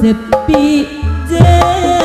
sepi je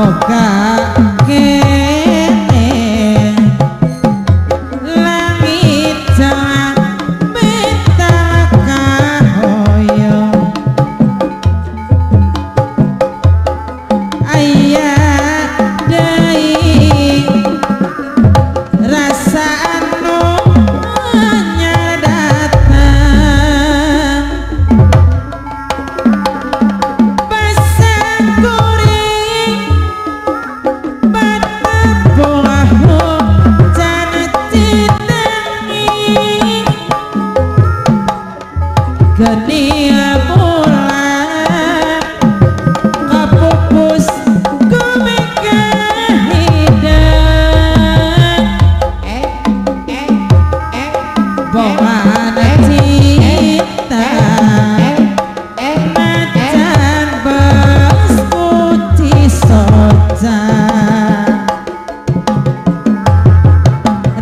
kok gak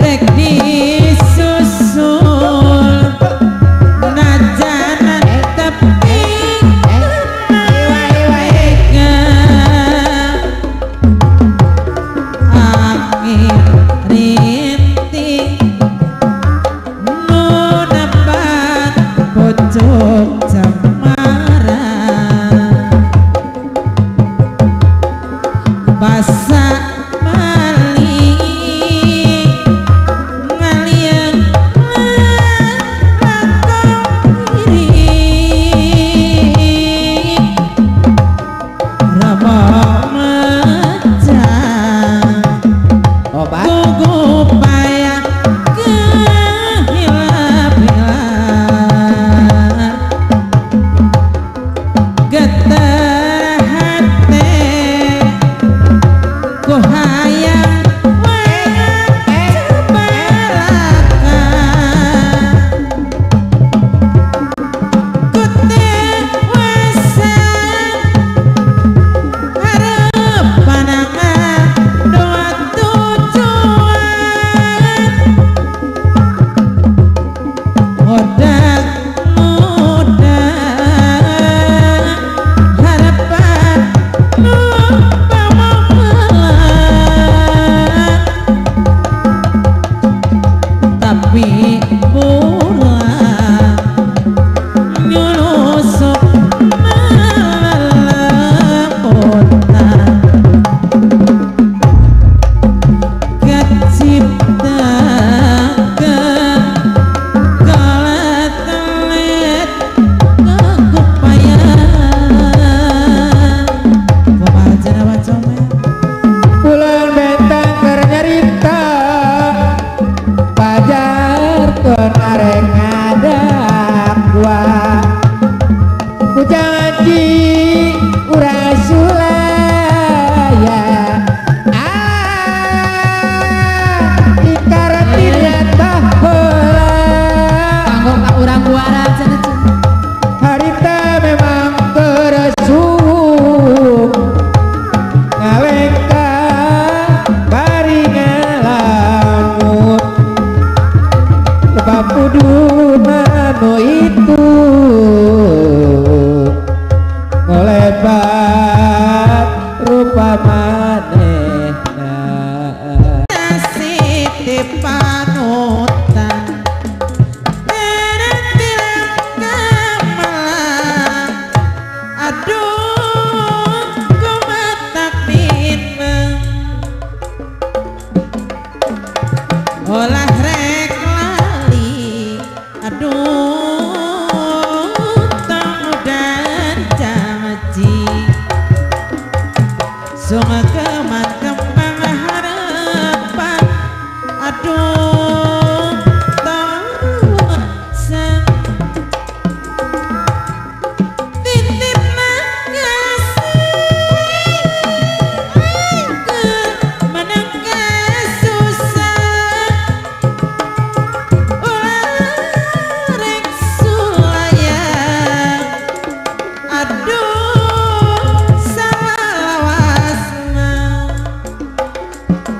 me go by.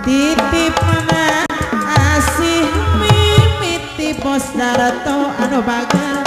titipna asih mimiti bos Naruto anu bagus